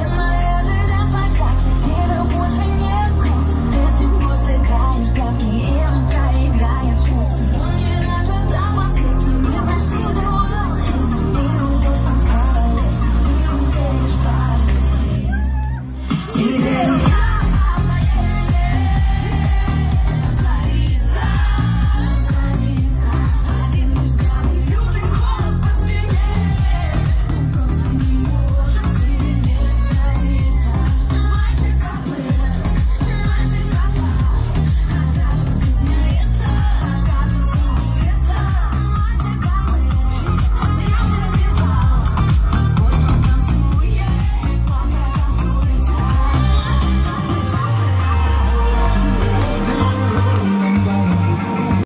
you my